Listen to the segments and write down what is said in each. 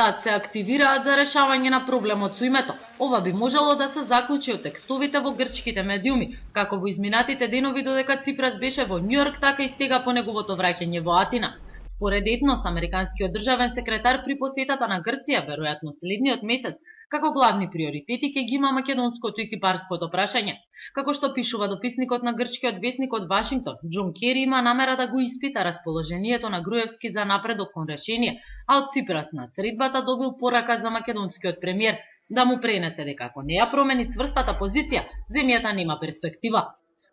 САД се активираат за решавање на проблемот со името. Ова би можело да се заклучи од текстовите во грчките медиуми, како во изминатите денови додека Ципрас беше во Њујорк, така и сега по неговото враќање во Атина. Според етнос, американскиот државен секретар при посетата на Грција, веројатно следниот месец, како главни приоритети ќе ги има македонското и кипарското прашање. Како што пишува дописникот на грчкиот вестник од Вашингтон, Џон Кери има намера да го испита расположението на Груевски за напредок кон решение, а од Ципрас на средбата добил порака за македонскиот премиер да му пренесе дека ако не ја промени цврстата позиција, земјата нема перспектива.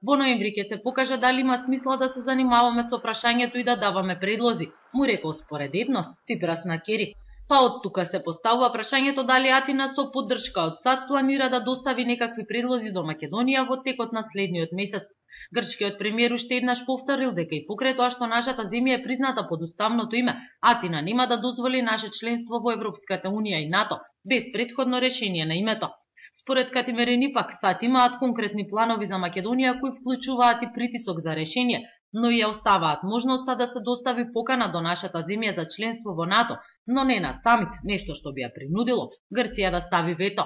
Во ноември ќе се покаже дали има смисла да се занимаваме со прашањето и да даваме предлози, му рекол споредебност Ципрас на Кери. Па од тука се поставува прашањето дали Атина со поддршка од САД планира да достави некакви предлози до Македонија во текот на следниот месец. Грчкиот премиер уште еднаш повторил дека и покрај тоа што нашата земја е призната под уставното име, Атина нема да дозволи наше членство во Европската унија и НАТО без предходно решение на името. Според Катимерини пак САД имаат конкретни планови за Македонија кои вклучуваат и притисок за решение, но и ја оставаат можноста да се достави покана до нашата земја за членство во НАТО, но не на самит, нешто што би ја принудило Грција да стави вето.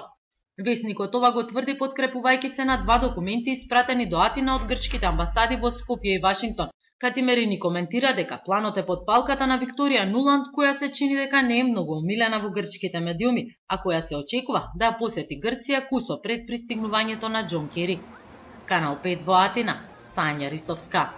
Весникот ова го тврди подкрепувајќи се на два документи испратени до Атина од грчките амбасади во Скопје и Вашингтон, Катимерини коментира дека планот е под палката на Викторија Нуланд, која се чини дека не е многу умилена во грчките медиуми, а која се очекува да ја посети Грција кусо пред пристигнувањето на Џон Кери. Канал 5 во Атина, Сања Ристовска.